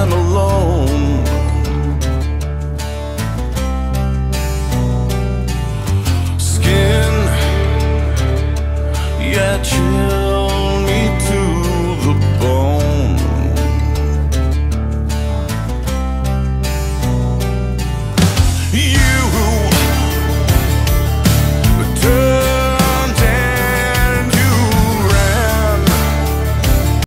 I'm alone. Skin, yeah, chill me to the bone. You